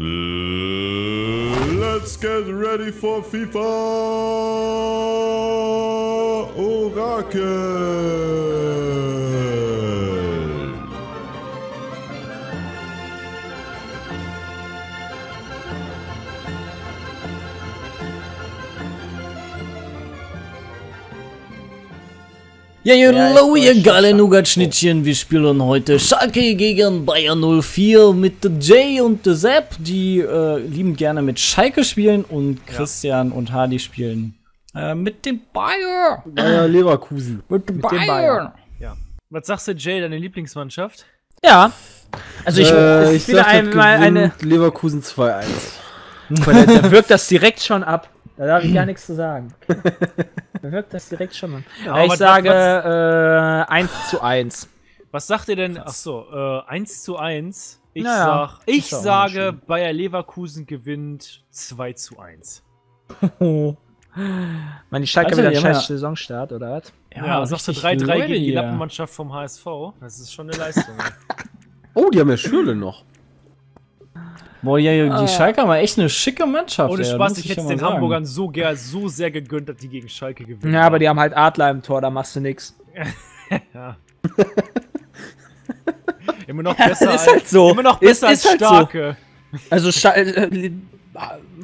Let's get ready for FIFA Orakel. Ja, hallo, ich ihr geile Nougat-Schnittchen. Wir spielen heute Schalke gegen Bayern 04 mit der Jay und der Sepp, die äh, lieben gerne mit Schalke spielen und Christian und Hardy spielen äh, mit dem Bayern. Bayer Leverkusen. Mit dem dem Bayern. Bayern. Ja. Was sagst du, Jay, deine Lieblingsmannschaft? Ja. Also ich, äh, ich wieder sag, einmal eine. Leverkusen 2-1. Da wirkt das direkt schon ab. Da darf ich gar nichts zu sagen. Da wirkt das direkt schon ab. Ja, ich sage was- äh, 1 zu 1. Was sagt ihr denn? Ach so, äh, 1 zu 1. Ich Naja, sag, ich ja sage, Bayer Leverkusen gewinnt 2 zu 1. Meine Schalke Alter, wieder die ein haben scheiß ja- Saisonstart, oder was? Ja, sagst du richtig 3-3 Leute gegen die. Lappenmannschaft vom HSV? Das ist schon eine Leistung. Oh, die haben ja Schürle noch. Boah, ja, ja, die Schalke haben echt eine schicke Mannschaft. Ohne ey, Spaß, muss ich ja hätte es den sagen. Hamburgern so, ger so sehr gegönnt, dass die gegen Schalke gewinnen. Ja, aber die haben halt Adler im Tor, da machst du nix. immer noch besser ist als, halt so. Immer noch Ist- besser als ist halt so. Starke. Also Scha äh,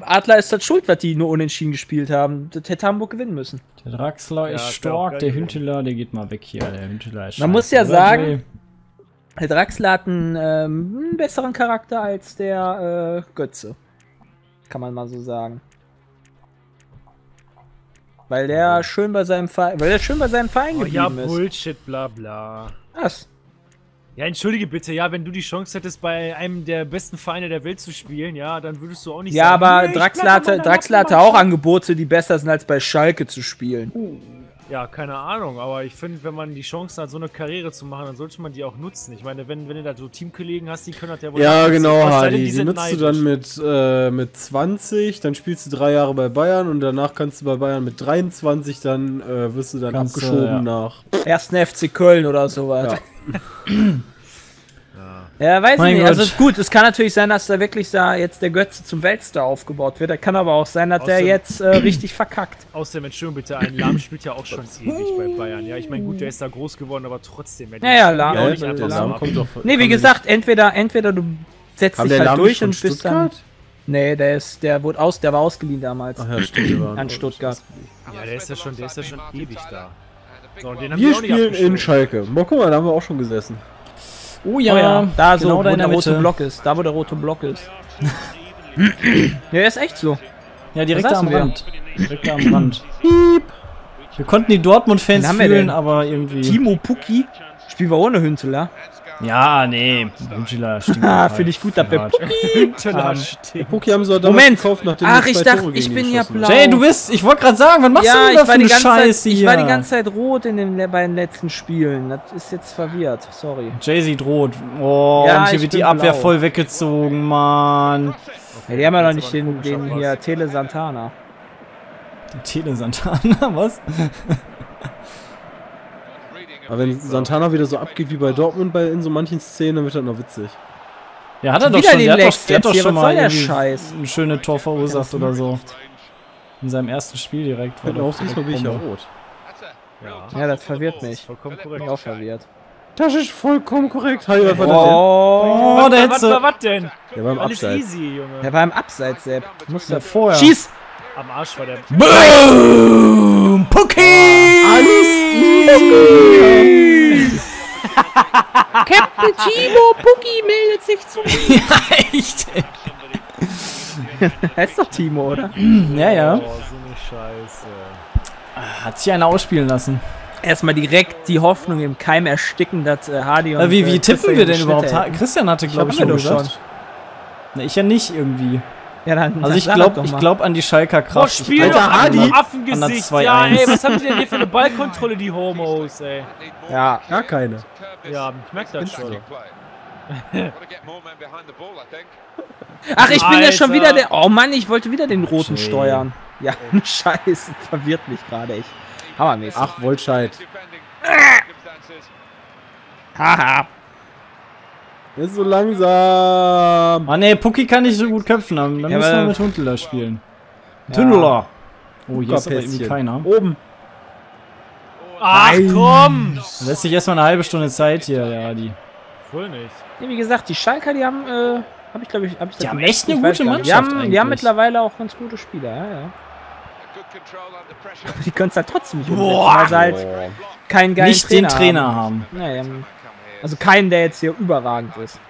Adler ist das schuld, was die nur unentschieden gespielt haben. Das hätte Hamburg gewinnen müssen. Der Draxler Ja, ist ist stark, der. Hünteler, der geht mal weg hier. Der Hünteler ist Man scheiße, muss ja sagen- Draxler hat einen, ähm, einen besseren Charakter als der äh, Götze. Kann man mal so sagen. Weil der schön bei seinem Verein, weil der schön bei seinem Verein Oh, ja, geblieben ist. Bullshit, bla bla. Was? Ja, entschuldige bitte, ja, wenn du die Chance hättest, bei einem der besten Vereine der Welt zu spielen, ja, dann würdest du auch nicht Ja, sagen, aber nee, Draxler hatte, Draxler hatte auch. Angebote, die besser sind als bei Schalke zu spielen. Ja, keine Ahnung, aber ich finde, wenn man die Chance hat, so eine Karriere zu machen, dann sollte man die auch nutzen. Ich meine, wenn, wenn du da so Teamkollegen hast, die können das ja wohl Ja, genau, Hardy. die nutzt du neidisch. dann mit, äh, mit 20, dann spielst du drei Jahre bei Bayern und danach kannst du bei Bayern mit 23, dann äh, wirst du dann Kannst du, abgeschoben ja. nach. Ersten FC Köln oder sowas. Ja. Ja, weiß Mein ich nicht. Gott. Also gut, es kann natürlich sein, dass da wirklich da jetzt der Götze zum Weltstar aufgebaut wird. Da kann aber auch sein, dass der Außerdem- jetzt äh, richtig verkackt. Außerdem, Entschuldigung bitte, ein Lahm spielt ja auch schon ewig bei Bayern. Ja, ich meine, gut, der ist da groß geworden, aber trotzdem. Ja, Ja, ja, Lahm- Ja, der so Lahm ab. kommt doch. Nee, wie gesagt, entweder, entweder du setzt dich der halt Lahm durch und bist dann. Stuttgart? Nee, der ist, der wurde aus, der war ausgeliehen damals. Ach ja, stimmt. der An Stuttgart. Ja, der ist ja schon, der ist ja schon ewig da. So, und den haben Wir spielen in. Schalke. Boah, guck mal, da haben wir auch schon gesessen. Oh Oh ja, ja, da so, genau wo da in der der rote. Block ist. Da, wo der rote Block ist. ja, ist echt so. Ja, direkt Da am wir. Rand. Direkt da am Rand. Wir konnten die Dortmund-Fans fühlen, aber irgendwie. Timo Pucki. Spielen wir ohne Hünteler. Ja, nee. Hünteler stimmt. Ah, halt. finde ich gut, dass wir Ähm, steht. Poki haben sie Moment. gekauft, nachdem Ach, ich dachte, ich bin ja blau. Jay, du bist. Ich wollte gerade sagen, was machst Ja, du denn ich da für eine Scheiße Zeit, ich hier? war die ganze Zeit rot in den, bei den letzten Spielen. Das ist jetzt verwirrt. Sorry. Jay-Z droht. Oh, Ja, und hier ich wird die Abwehr blau. voll weggezogen, Mann. Ja, die haben ja noch nicht den, den hier Tele Santana. Tele Santana, was? Aber wenn Santana wieder so abgeht wie bei Dortmund bei, in so manchen Szenen, dann wird das noch witzig. Ja, hat er doch schon. Der hat doch, der hat doch schon mal der ein schönes Tor verursacht oder so. In seinem ersten Spiel direkt. Und auch diesmal bin ich ja rot. Ja, Ja, das verwirrt ist mich. vollkommen Bin korrekt. ich auch verwirrt. Das ist vollkommen korrekt. Hi, was war Oh, Oh, der denn? das denn? Ja, beim Alles Abseits. easy, Junge. der war im Abseits, Sepp. Du musst Ja, ja vorher. Schieß! Am Arsch war der. Boom! Pucki! Alles Captain Timo Pucki meldet sich zu mir. Ja, echt. Heißt doch Timo, oder? Ja, ja. Oh, so eine Scheiße. Hat sich einer ausspielen lassen. Erstmal direkt die Hoffnung im Keim ersticken, dass äh, Hardy und Äh, wie wie äh, tippen Christian wir denn überhaupt? Christian hatte, glaube ich, schon gesagt. Na, ich ja nicht irgendwie. Ja, dann, Also ich glaube ich glaub an die Schalker Boah, Kraft. Ich spiel glaub doch an Affengesicht. an der Ja, 2-1. ey, was haben die denn hier für eine Ballkontrolle, die Homos, ey? Ja, Gar keine. Ja, ich merk das schon. Ach, ich bin ja schon Alter. wieder der. Oh Mann, ich wollte wieder den roten Jay. steuern. Ja, Scheiße, verwirrt mich gerade echt. Hammermäßig. Ach. Oh, Haha. Er ist so langsam. Ah ne, Pucki kann nicht so gut köpfen, dann, dann Ja, müssen wir aber- mit Hundler spielen. Tündler. Oh, hier ist aber irgendwie keiner. Oben. Ach komm! Dann lässt sich erstmal eine halbe Stunde Zeit hier, der Adi. Voll nicht. Ja, wie gesagt, die Schalker, die haben, äh, hab ich glaube ich, hab ich Die haben echt eine gute nicht. Mannschaft Die haben, die haben mittlerweile auch ganz gute Spieler, ja, ja. Die können es halt trotzdem nicht umsetzen, weil sie halt keinen geilen Nicht Trainer den Trainer haben. haben. Ja, die haben also keinen, der jetzt hier überragend ist.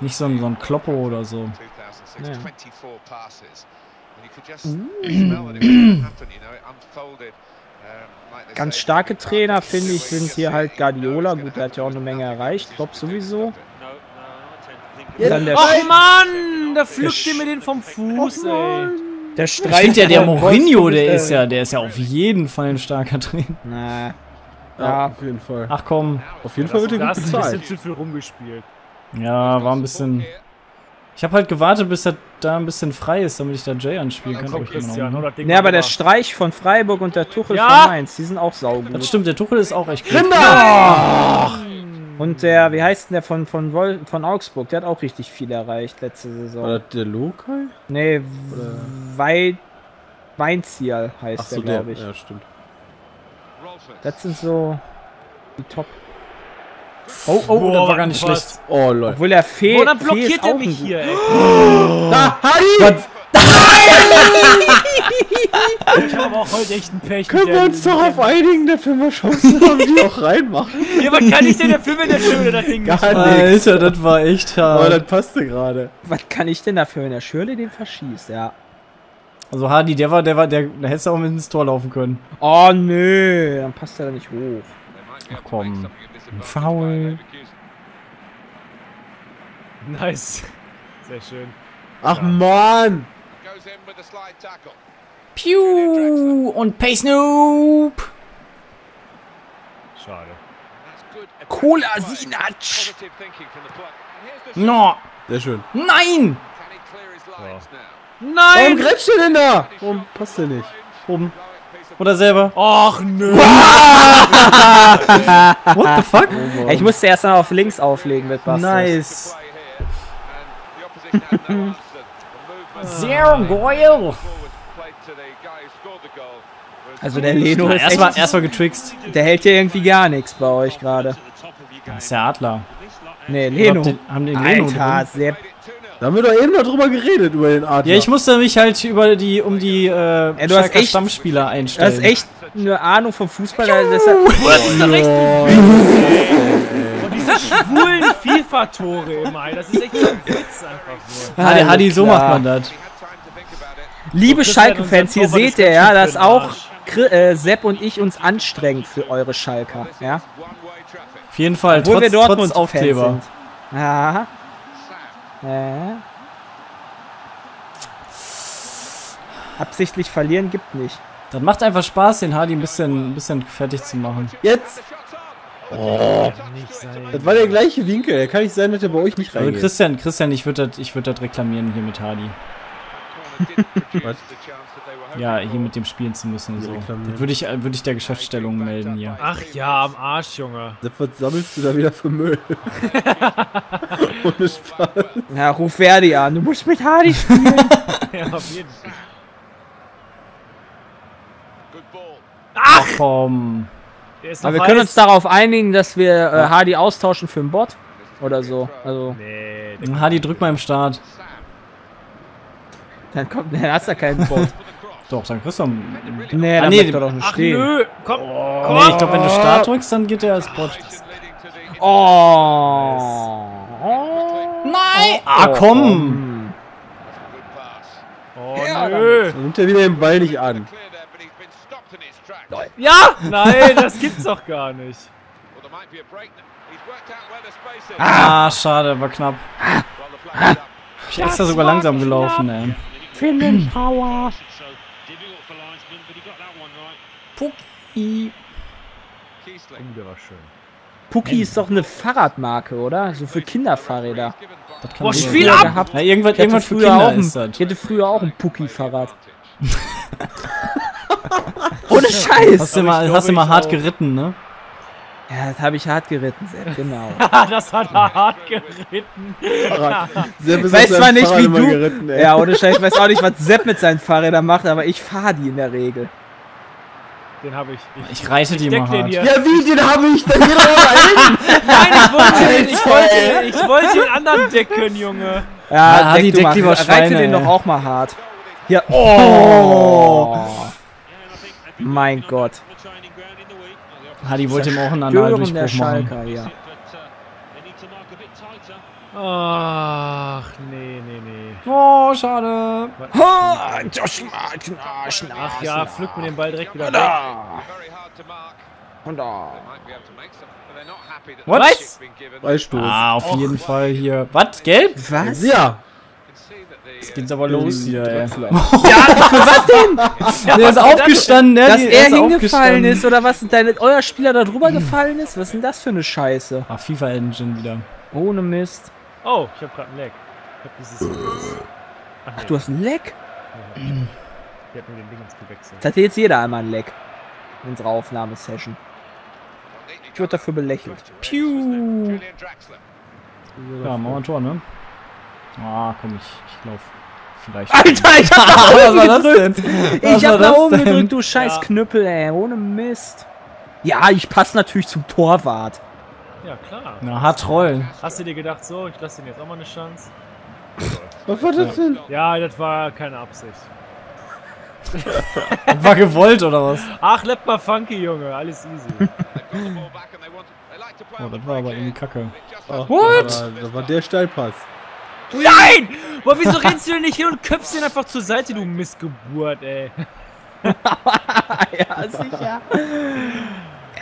Nicht so ein, so ein Kloppo oder so. Ja. Ganz starke Trainer, finde ich, sind hier halt Guardiola. Gut, der hat ja auch eine Menge erreicht. Klopp sowieso. Dann der, Ach Mann! Da pflückt ihr mir den vom Fuß, ey. der finde ja, der Mourinho, der ist ist ja, der ist ja auf jeden Fall ein starker Trainer. Na, Ja, Ja. auf jeden Fall. Ach komm. Auf jeden Fall wird er Da gut hast du ein bisschen bezahlt. zu viel rumgespielt. Ja, war ein bisschen. Ich habe halt gewartet, bis er da ein bisschen frei ist, damit ich da Jay anspielen kann. Komm, Christian, das Ding ne, aber der. Streich von Freiburg und der Tuchel Ja. von Mainz, die sind auch Das saugut. stimmt, der Tuchel ist auch echt gut. Und der, wie heißt denn der von, von, Wol von Augsburg? Der hat auch richtig viel erreicht letzte Saison. War das der Lokai? Nee, Wei Weinziel heißt Ach so, der, der. glaube ich. Ja, stimmt. Das sind so die Top. Oh, oh, Boah, das war gar nicht was? schlecht. Oh, Leute. Obwohl er fehlt. Boah, dann blockiert er mich hier, ey. Da, Hadi! Ich habe auch heute echt ein Pech. Können wir uns doch auf einigen, dass wir mal Chancen haben, die auch reinmachen? Ja, was kann ich denn dafür, wenn der Schöne das Ding Gar nichts. Alter, das war echt hart. das passte gerade. Was kann ich denn dafür, wenn der Schürle den verschießt? Ja. Also Hardy, der war, der war, der, der hätte auch mit ins Tor laufen können. Oh nö, dann passt er da nicht hoch. Ach komm. Foul. Nice. Sehr schön. Ach man! Piu und Pace Noob. Schade. Cola Sinac! No. Sehr schön. Nein. Warum Nein! grätscht der denn da? Warum passt der nicht? Oben. Oder selber. Ach nö. What the fuck? Ich musste erst mal auf links auflegen mit Bastos. Nice. Sehr geil. Also der Leno ist erstmal erstmal getrickst. der hält hier irgendwie gar nichts bei euch gerade. Das ist der Adler. Nee, Leno. glaub, den, haben den Leno Alter, drin. Sepp. Da haben wir doch eben noch drüber geredet, über den Adler. Ja, ich musste mich halt über die, um die äh, du hast echt- Stammspieler Du einstellen. hast echt eine Ahnung vom Fußball. also deshalb, Das ist doch echt. Und diese schwulen FIFA-Tore immer, ey. Das ist echt so ein Witz einfach nur. Hadi, Hadi, so macht man das. Liebe Schalke-Fans, hier seht ist ihr ja, dass auch äh, Sepp und ich uns anstrengen für eure Schalker. Ja? Auf jeden Fall, Obwohl trotz, wir trotz Dortmund-Fans Aufkleber. sind. Aha. Ja. Absichtlich verlieren gibt nicht. Das macht einfach Spaß, den Hardy ein bisschen, ein bisschen fertig zu machen. Jetzt! Sein. Das war der gleiche Winkel. Der kann nicht sein, dass der bei euch nicht Also reingeht. Christian, Christian, ich würde das ich würd reklamieren hier mit Hardy. Was? Ja, hier mit dem spielen zu müssen. So. Das würde ich, äh, würd ich der Geschäftsstellung melden hier. Ach ja, am Arsch, Junge. Was sammelst du da wieder für Müll? Ohne Spaß. Ja, ruf Verdi an. Du musst mit Hardy spielen. Ja, auf jeden Fall. Ach komm. Aber wir können heiß. uns darauf einigen, dass wir äh, Hardy austauschen für einen Bot. Oder so. Also, Nee, Hardy, drück mal im Start. dann kommt, dann hast du ja keinen Bot. Doch, du einen. Nee, Ah, dann nee, er doch nicht Ach stehen. nö, komm, komm. Nee, ich glaube, wenn du Start drückst, dann geht der als Bot. Oh. Nein! Ah, komm! Hm. Oh Ja, nö. Dann nimmt er wieder den Ball nicht an. Ja! Nein, das gibt's doch gar nicht. Ah, schade, war knapp. Ich bin extra sogar langsam gelaufen, ey. Finden Power. Pucki. Pucki ist doch eine Fahrradmarke, oder? So für Kinderfahrräder. Das kann Boah. Spiel Früher ab! Gehabt. Na, irgendwas, irgendwas für früher auch Kinder ein, ist das. ich hatte früher auch ein Pucki-Fahrrad. Ohne Scheiß. Hast du mal, hast du mal hart auch. geritten, ne? Ja, das habe ich hart geritten, Sepp, genau. Ah, das hat er hart geritten. Sepp ist weiß zwar nicht, Fahrrad wie du. Geritten, ja, ohne Scheiß, ich weiß auch nicht, was Sepp mit seinen Fahrrädern macht, aber ich fahre die in der Regel. Den habe ich. Ich, Ich reite die deck mal den hart. hier. Ja, wie, den habe ich denn hier hin? Nein, ich wollte, den, ich, wollte, ich wollte den anderen decken, Junge. Ja, Hadi deck deckt mal, lieber reite Schweine, den ey. doch auch mal hart. Hier. Oh! Mein Gott. Hadi wollte ihm auch einen Dürren der Analdurchbruch machen. Schalker, ja. Ach, nee, nee, nee. Oh, schade. Ach ja, pflück mir den Ball direkt wieder weg. Da. Und da. What? Was? Freistoß. Ah, auf jeden Fall hier. Was? Gelb? Was? Ja. Jetzt geht's aber los hier, ey. Drechsler. Der ist aufgestanden, ne? Dass Die- er ist hingefallen ist oder was? Dein, euer Spieler da drüber gefallen ist? Was ist denn das für eine Scheiße? Ach, FIFA Engine wieder. Ohne Mist. Oh, ich habe gerade einen Lag. Ich habe dieses. Ach, nee, Du hast ein Leck? ich habe nur den Dingens gewechselt. Das hat jetzt jeder einmal ein Leck. In unserer Aufnahmesession. Ich wurde dafür belächelt. Piu. Ja, machen wir ein Tor, ne? Ah, komm, ich, ich lauf vielleicht. Alter, ich hab nach Was oben war das gedrückt. denn? Ich Was hab nach das oben gedrückt, du scheiß Ja. Knüppel, ey. Ohne Mist. Ja, ich passe natürlich zum Torwart. Ja, klar. Na, hart rollen. Hast du dir gedacht, so, ich lasse dir jetzt auch mal eine Chance? Was war das denn? Ja, das war keine Absicht. War gewollt oder was? Ach, Lepper Funky, Junge, alles easy. Oh, das war aber irgendwie kacke. What? Das war der Steilpass. Nein! Boah, wieso rennst du denn nicht hin und köpfst den einfach zur Seite, du Missgeburt, ey? ja, sicher.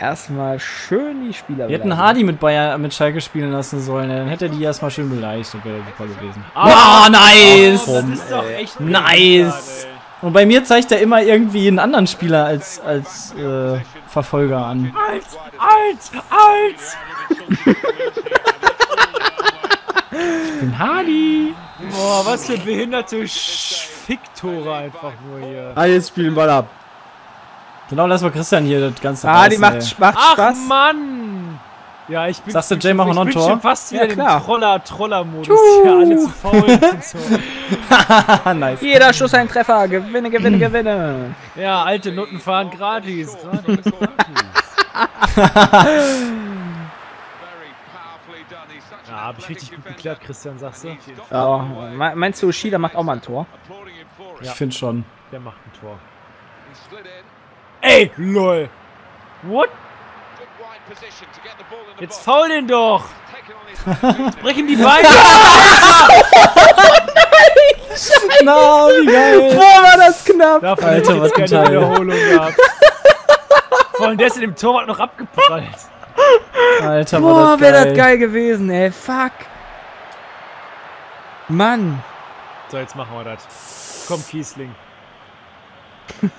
Erstmal schön die Spieler Wir hätten. Hardy mit Bayern mit Schalke spielen lassen sollen, dann hätte er die erstmal schön beleidigt, das wäre super gewesen. Ah, Ah, nice! das ist doch echt Nice! Und bei mir zeigt er immer irgendwie einen anderen Spieler als, als äh, Verfolger an. Alt, alt, alt! Ich bin Hardy! Boah, was für behinderte Sch- Ficktore einfach nur hier. Ah, jetzt spielen Ball ab. Genau, lass mal Christian hier das Ganze Ah, die macht, ey. macht Ach, Spaß. Mann! Ja, ich bin, Sagst du, bin Jay, machen wir ich noch ein bin Tor? schon fast wieder Ja, im klar. Troller-Troller-Modus. Ja, alle zu faul und so. Nice. Jeder Schuss ein Treffer. Gewinne, gewinne, gewinne. Ja, alte Nutten fahren gratis. gratis, gratis. Ja, hab ich richtig gut geklärt, Christian, sagst du? Oh, me- meinst du, Ushida macht auch mal ein Tor? Ich finde schon. Der macht ein Tor. Ey, lol. What? Jetzt faul den doch. Jetzt brech ihm die Beine. Na, wie geil! Boah, war das knapp! Davon Alter, hätte ich was jetzt ein keine Teil. Wiederholung gehabt. Vor allem der ist in dem Torwart noch abgeprallt. Alter, Boah, war das wäre geil. das geil gewesen, ey. Fuck. Mann. So, jetzt machen wir das. Komm, Kiesling.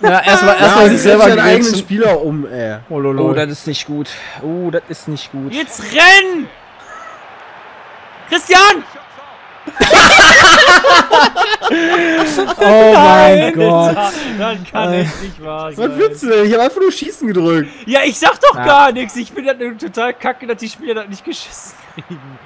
Ja, erstmal Ja, erstmal sich selber seinen eigenen. Spieler um, ey. Oh, lolo. Oh, das ist nicht gut. Oh, das ist nicht gut. Jetzt renn! Christian! Oh mein Gott. Alter, Das kann echt nicht wahr Was sein. willst du denn? Ich habe einfach nur Schießen gedrückt. Ja, ich sag doch Ja. gar nichts. Ich bin ja total kacke, dass die Spieler das nicht geschissen kriegen.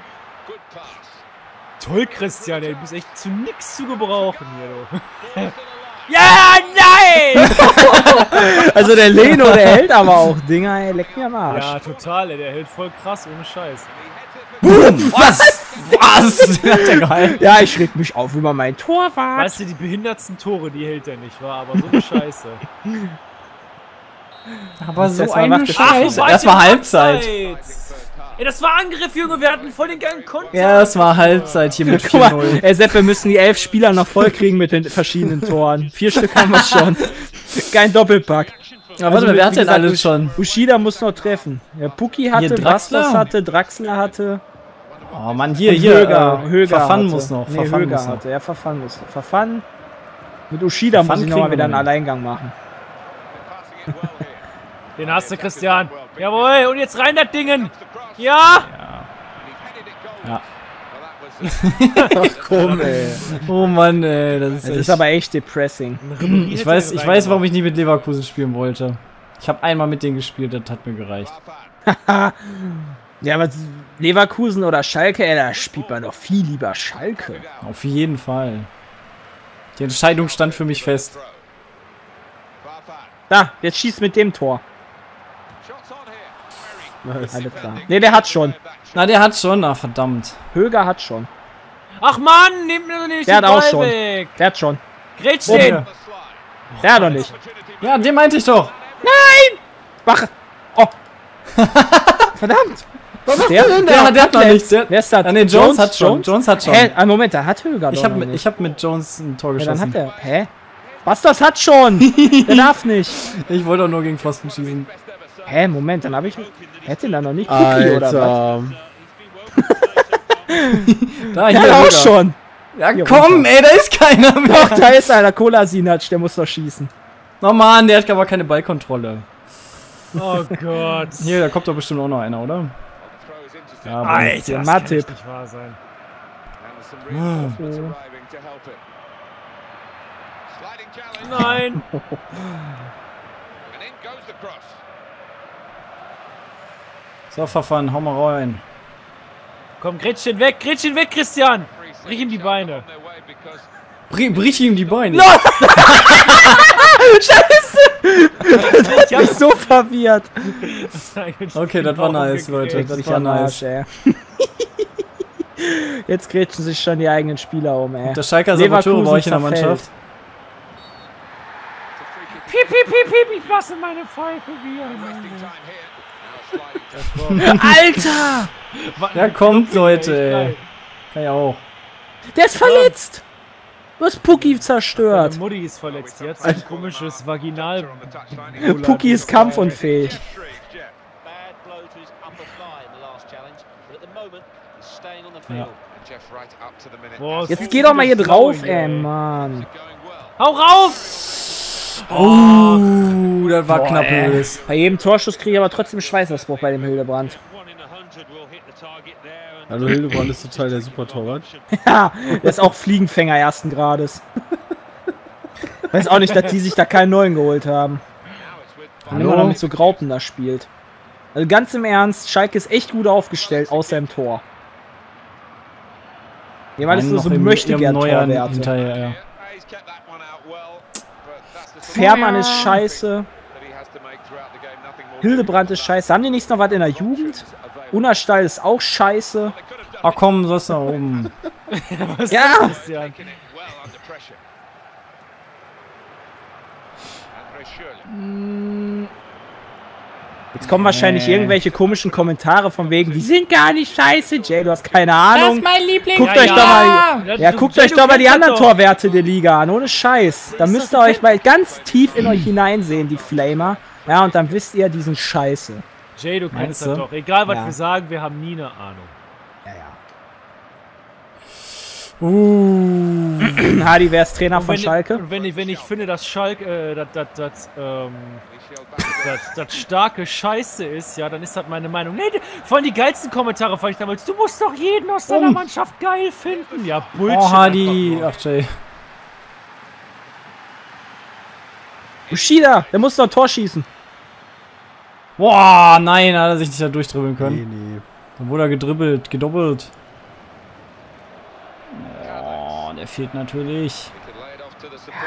Toll, Christian, ey, du bist echt zu nix zu gebrauchen hier, du. ja, nein! Also der Leno, der hält aber auch Dinger, ey. Leck mir am Arsch. ja, total, ey, der hält voll krass, ohne Scheiß. Was? Was? Der geil. Ja, ich reg mich auf über mein Torwart. Weißt du, die behindertsten Tore, die hält er nicht, war aber so eine Scheiße. Aber so Erstmal eine Scheiße. wobei, Das war Halbzeit. Ey, das war Angriff, Junge, wir hatten voll den geilen Konter. Ja, das war Halbzeit hier mit Guck mal, 4-0. ey Sepp, wir müssen die elf Spieler noch voll kriegen mit den verschiedenen Toren. Vier Stück haben wir schon. Kein Doppelpack. Aber warte mal, wie wer hat denn gesagt, alles Ush- schon? Ushida muss noch treffen. Ja, Puki hatte, Draxler. Hatte, Draxler hatte. Oh Mann, hier, hier. Höger, äh, Höger Verfan muss noch. Nee, Verfan Höger muss noch. hatte. Ja, Verfan muss. Verfan. Mit Ushida Verfan muss ich nochmal wieder einen. Alleingang machen. Den hast du, Christian. Jawohl, und jetzt rein das Dingen. Ja! Komm, ey. Oh Mann, ey, das ist Das ist aber echt depressing. ich weiß, ich weiß, warum ich nie mit Leverkusen spielen wollte. Ich habe einmal mit denen gespielt, das hat mir gereicht. Ja, aber Leverkusen oder Schalke, ey, da spielt man doch viel lieber Schalke. Auf jeden Fall. Die Entscheidung stand für mich fest. Da, jetzt schießt mit dem Tor. Nice. Alles klar. Ne, der hat schon. Na, der hat schon. Ah, verdammt. Höger hat schon. Ach Mann, nimm mir nicht Der den hat auch Ball schon. weg. Der hat schon. Grätsch Oh, den. Der hat doch nicht. Ja, den meinte ich doch. Mach. Oh. Verdammt. Der, der, Der, der hat noch nicht. Der, Wer ist das? Ah, nee, Jones, hat schon. Jones hat schon. Hä? Ein Moment, der hat Höger Ich noch mit, nicht. ich hab mit Jones ein Tor ja, dann geschossen. hat er. Hä? Bastos hat schon. der darf nicht. ich wollte doch nur gegen Pfosten schießen. Hä, Moment, dann habe ich. Hätte da noch nicht Cookie oder was? Alter. Da, hier, hat auch schon. Ja, Hier komm, ey, da ist keiner mehr. Doch, da ist einer. Cola Sinac, der muss doch schießen. Oh Mann, der hat aber keine Ballkontrolle. Oh Gott. Hier, da kommt doch bestimmt auch noch einer, oder? Ja, Alter, das kann Matip. nicht wahr sein. Nein. so, Verfahren, hau mal rein. Komm, grätsch weg, grätsch weg, Christian. Brich ihm die Beine. Br brich ihm die Beine. Ich bin so verwirrt. Okay, das war nice, Leute. Das war nice. ey. Jetzt grätschen sich schon die eigenen Spieler um, ey. Der Schalker Saboteure bei euch in der. Mannschaft. Piep, piep, piep, piep, ich lasse meine Pfeife wieder. Alter! Ja, kommt, Leute, ey. Kann ja auch. Der ist verletzt! Du hast Pucki zerstört. Meine Mutti ist verletzt. Die hat so ein komisches Vaginal. Pucki ist kampfunfähig. Field. Boah, Jetzt geh doch mal hier drauf, ey, Mann. Hau rauf! Uh, das war knapp ey. Höhes. Bei jedem Torschuss kriege ich aber trotzdem Schweißausbruch bei dem Hildebrand. Also Hildebrand ist total der Super-Torwart. Ja, der ist auch Fliegenfänger ersten Grades. Weiß auch nicht, dass die sich da keinen neuen geholt haben. Und immer noch mit so Graupen da spielt. Also ganz im Ernst, Schalke ist echt gut aufgestellt, außer im Tor. Ja, weil es nur so möchte gern Torwerte. Hinterher, ja. Fährmann ist scheiße. Hildebrand ist scheiße. Haben die nicht noch was in der Jugend? Unnerstall ist auch scheiße. Ach komm, so ist da oben. Was Ja. Ist das? Jetzt kommen wahrscheinlich irgendwelche komischen Kommentare von wegen, die sind gar nicht scheiße, Jay, du hast keine Ahnung. mein Liebling. Guckt Ja, euch ja. doch mal, Ja, du- guckt Jay, euch doch mal die das anderen doch. Torwerte der Liga an, ohne Scheiß. Da müsst ihr euch mal ganz tief in euch hineinsehen, die Flamer. Ja, und dann wisst ihr, die sind scheiße. Jay, du kennst das doch. Egal, was Ja. wir sagen, wir haben nie eine Ahnung. Ja, ja. Uh. Hadi wäre Trainer Und von wenn, Schalke. und wenn ich, wenn ich finde, dass Schalke, äh, dass, dass, dass, ähm, dass, dass starke Scheiße ist, ja, dann ist das meine Meinung. Nee, die- vor allem die geilsten Kommentare fand ich damals. Du musst doch jeden aus deiner Um. Mannschaft geil finden. Ja, Bullshit. Oh, Hadi. Ach, Jay. Ushida, der muss doch ein Tor schießen. Boah, nein, hat er sich nicht da durchdribbeln können. Nee, nee. Dann wurde er gedribbelt, gedoppelt. Oh, der fehlt natürlich.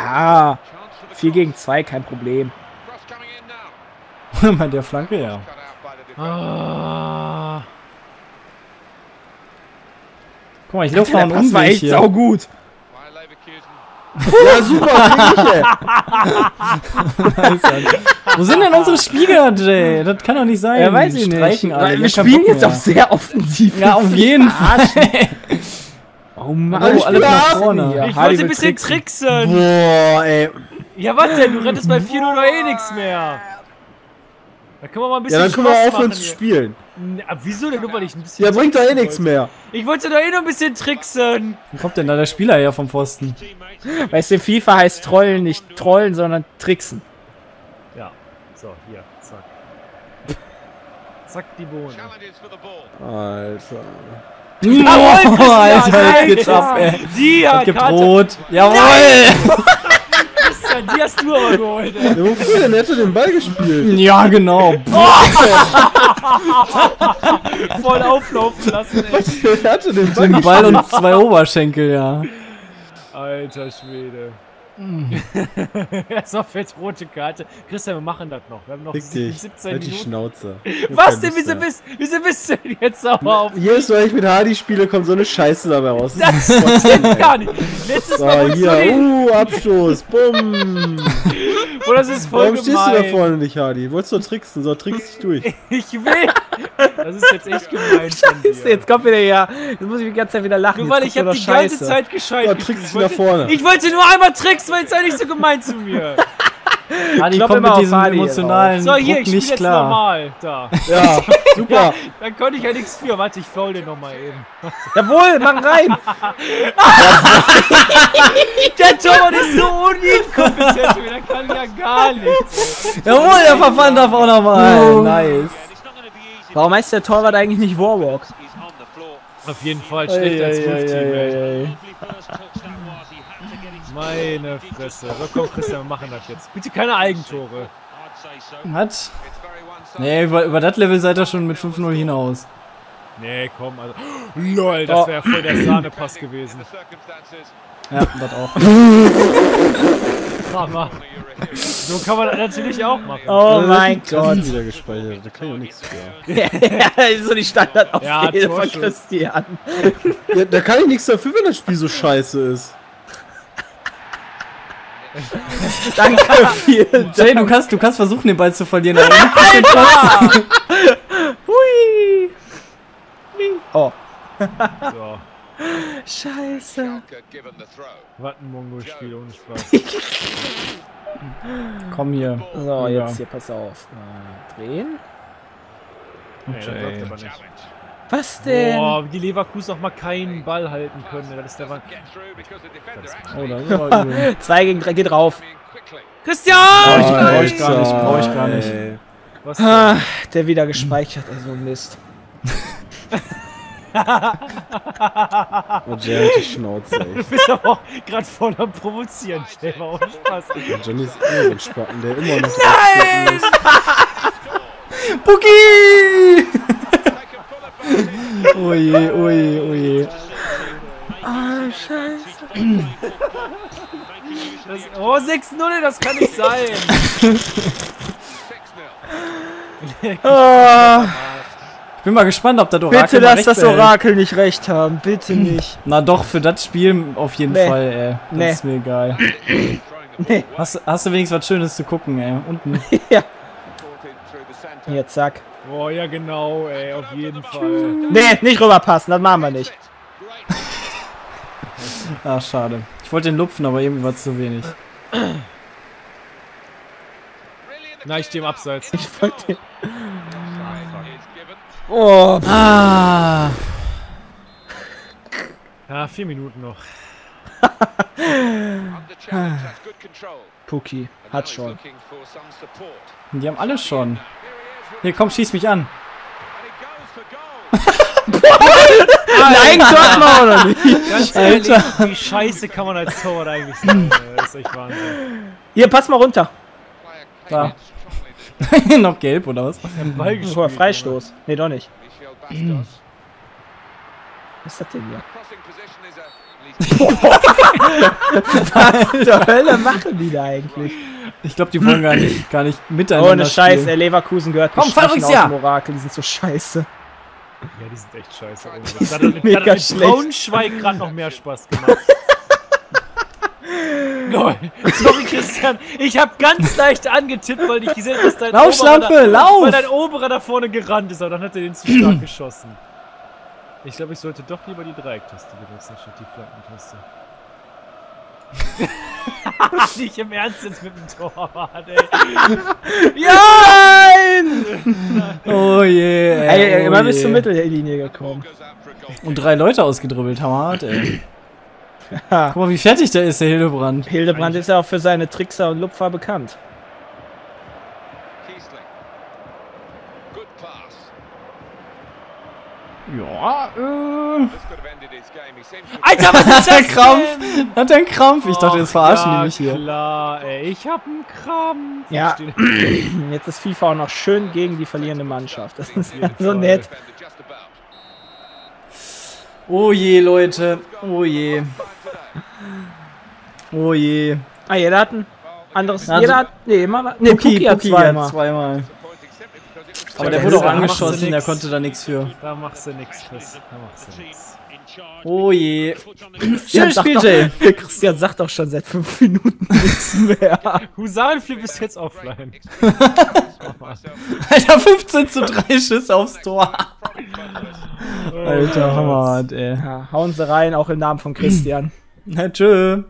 Ja, 4 gegen 2, kein Problem. Bei der Flanke, ja. Ah, Guck mal, ich laufe noch Der einen Pass war Umweg echt hier. saugut. Ja, super. Wo sind denn unsere Spieler, Jay? Das kann doch nicht sein. Ja, weiß ich nicht. streichen alle. Weil Die wir spielen jetzt auch sehr offensiv. Ja, auf jeden Fall. Oh Mann, Oh, alle nach vorne. Ja, ich Hardy wollte ein bisschen tricksen. tricksen. Boah, ey. Ja, was denn? Du rettest bei 4 doch eh nichts mehr. Da können wir mal ein bisschen Ja, dann können wir Spaß aufhören machen zu spielen. Na, wieso denn? Nur weil ich ein bisschen Ja, bringt doch eh nichts mehr. Ich wollte doch eh nur ein bisschen tricksen. Wo kommt denn da der Spieler her vom Pfosten? Weißt du, FIFA heißt Trollen, nicht Trollen, sondern Tricksen. Ja, so, hier, zack. Zack, die Bohne. Alter. Jawohl, Alter, jetzt geht's ab, ey. Die hat gibt Karte. rot. Jawohl! Die hast du aber geholt, ey. Ja, wofür denn? Er doch den Ball gespielt. Ja, genau. Voll auflaufen lassen, ey. Er hatte den Ball Den Ball und zwei Oberschenkel, ja. Alter Schwede. Erstmal fett rote Karte. Christian, wir machen das noch. Wir haben noch Fick dich. 17 Halt die Minuten. Schnauze. Was denn? Wieso bist, wieso bist du denn jetzt sauer auf Jedes Mal, wenn ich mit Hardy spiele, kommt so eine Scheiße dabei raus. Das ist Das stimmt gar nicht. Letztes So, Mal hier, den, uh, Abstoß, bumm. oh, das ist voll Warum stehst du da gemein. vorne nicht, Hardy? Wolltest du tricksen? So, trickst dich durch. Ich will. Das ist jetzt echt gemein Scheiße, jetzt kommt wieder her. Jetzt muss ich die ganze Zeit wieder lachen. Nur weil ich kommt hab nur die noch ganze Scheiße. Zeit gescheit So, gespielt. trickst nach wollte, vorne. ich wollte nur einmal tricksen, weil sei nicht so gemein zu mir. Adi Klopp kommt mit diesem emotionalen So, hier, Druck ich spiele nicht jetzt klar. normal. Da. Ja, super. Dann konnte ich ja nichts für. Warte, ich faul den nochmal eben. Jawohl, mach rein. Der Torwart ist so uninkompetent. Der kann ja gar nichts. Jawohl, der Verfand darf auch nochmal. Nice. Warum heißt der Torwart eigentlich nicht Warwalk? Auf jeden Fall schlechter als 15, ey. Eieieiei. Meine Fresse. So, komm, Christian, wir machen das jetzt. Bitte keine Eigentore. Hat? Nee, über, über das Level seid ihr schon mit 5-0 hinaus. Nee, komm, also. LOL, das wäre voll der Sahnepass gewesen. Ja, das auch. Hammer. So kann man das natürlich auch machen. Oh mein Das Gott. ist wieder gespeichert. Da kann ich auch nichts für. ja, so die Standardausrede Ja, von. Christian. Ja, da kann ich nichts dafür, wenn das Spiel so scheiße ist. Danke, vielen Jay, du kannst, du kannst versuchen, den Ball zu verlieren. Aber ist der Hui. Oh, So, scheiße. was ein Mongo-Spiel ohne Spaß. Komm hier. So, Ja. jetzt hier, pass auf. Mal drehen. Nee, das läuft aber nicht. Was denn? Boah, wie die Leverkusen auch mal keinen Ball halten können. Das ist der Wand. Oh, das ist. Zwei gegen drei, geht drauf. Christian! Brauch ich, brauch ich gar nicht, brauch ich gar nicht. Was Ah, der wieder gespeichert, ey, so ein Mist. Und Jay hat die Schnauze, ey. Du bist aber auch gerade voll am Provozieren, Jay. War ohne Spaß. Johnny ist immer ein Spacken, der immer noch muss. Buki! Oh je, oh je, oh je. Ah, scheiße. Das, oh, 6-0, das kann nicht sein. Ah, Ich bin mal gespannt, ob das Orakel bitte lass recht das. Orakel nicht recht haben. Bitte nicht. Na doch, für das Spiel auf jeden Nee. Fall, ey. Das Nee. ist mir egal. Nee. Hast, hast du wenigstens was Schönes zu gucken, ey? Unten. ja. Hier, zack. Boah, ja genau, ey, auf jeden Fall. Nee, nicht rüberpassen, das machen wir nicht. Ach, schade. Ich wollte den lupfen, aber irgendwie war es zu wenig. Na, ich stehe im Abseits. Ich wollte. Oh, Ah. Ja, vier Minuten noch. Puki, hat schon. Die haben alle schon. Hier, komm, schieß mich an. Nein, Tor auch noch nicht. Ganz ehrlich, wie scheiße kann man als Torwart eigentlich sein? Das ist echt Wahnsinn. Hier, pass mal runter. Da. Noch gelb, oder was? Ball gespielt, Freistoß. Nee, doch nicht. Was ist das denn hier? Was zur Hölle machen die da eigentlich? Ich glaube, die wollen gar nicht, gar nicht miteinander Ohne Scheiß, spielen. ey, Leverkusen gehört Komm, uns ja! Orakel, die sind so scheiße. Ja, die sind echt scheiße. ohne Witz. Das hat mit, Mega hat schlecht. Braunschweig gerade noch mehr Spaß gemacht. Lol. Sorry, Christian. Ich habe ganz leicht angetippt, weil ich gesehen habe, dass dein Lauf, Oberer Schlampe, da, lauf! Weil dein Oberer da vorne gerannt ist, aber dann hat er den zu stark geschossen. Ich glaube, ich sollte doch lieber die Dreiecktaste benutzen, statt die Flankentaste. Nicht im Ernst jetzt mit dem Torwart, ey. Nein! Oh je, ey. Ey, oh immer bis je. zur Mittellinie gekommen. Und drei Leute ausgedribbelt, hammerhart, ey. Guck mal, wie fertig der ist, der Hildebrand. Hildebrand ist ja auch für seine Trickser und Lupfer bekannt. Ja, äh. Alter, was ist Hat das Krampf? denn? Hat er einen Krampf? Ich dachte, jetzt verarschen ja, die mich hier. klar, ey. Ich hab einen Krampf. Ja. Jetzt ist FIFA auch noch schön gegen die verlierende Mannschaft. Das ist jeden so nett. Oh je, Leute. Oh je. Oh je. Ah, jeder hat ein anderes. Ja, jeder hat. Nee, immer. Nee, Puki, Puki, hat zweimal. hat zweimal. Aber Der der wurde auch angeschossen, der konnte da nichts für. Da machst du nix, Chris. Da machst du nix. Oh je. Christian Schönes sagt Spiel, doch- Jay. Christian sagt doch schon seit fünf Minuten nichts mehr. Husarenflip ist jetzt offline. Alter, 15 zu 3 Schüsse aufs Tor. Alter, Hammer, ey. Ja, hauen sie rein, auch im Namen von Christian. Na, tschö.